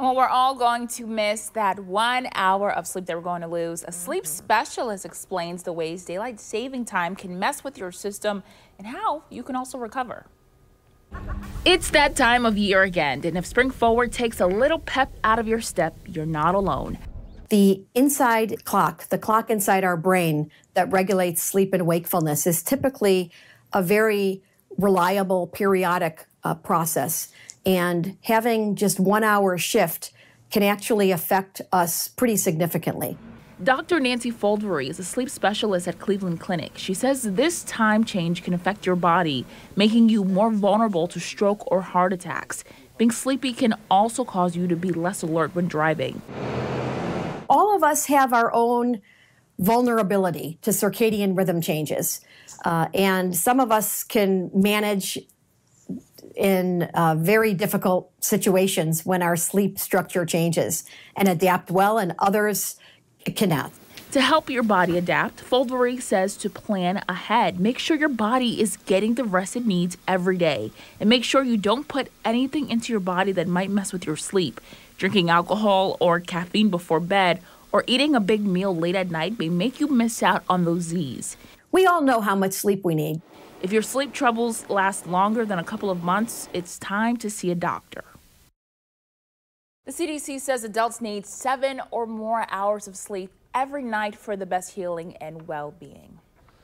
And well, we're all going to miss that one hour of sleep that we're going to lose. A sleep mm-hmm. specialist explains the ways daylight saving time can mess with your system and how you can also recover. It's that time of year again, and if Spring Forward takes a little pep out of your step, you're not alone. The inside clock, the clock inside our brain that regulates sleep and wakefulness, is typically a very reliable periodic uh, process. And having just one hour shift can actually affect us pretty significantly. Dr. Nancy Foldvary is a sleep specialist at Cleveland Clinic. She says this time change can affect your body, making you more vulnerable to stroke or heart attacks. Being sleepy can also cause you to be less alert when driving. All of us have our own vulnerability to circadian rhythm changes. Uh, and some of us can manage in uh, very difficult situations when our sleep structure changes and adapt well, and others cannot. To help your body adapt, Foldvary says to plan ahead. Make sure your body is getting the rest it needs every day. And make sure you don't put anything into your body that might mess with your sleep. Drinking alcohol or caffeine before bed or eating a big meal late at night may make you miss out on those Z's. We all know how much sleep we need. If your sleep troubles last longer than a couple of months, it's time to see a doctor. The CDC says adults need seven or more hours of sleep every night for the best healing and well being.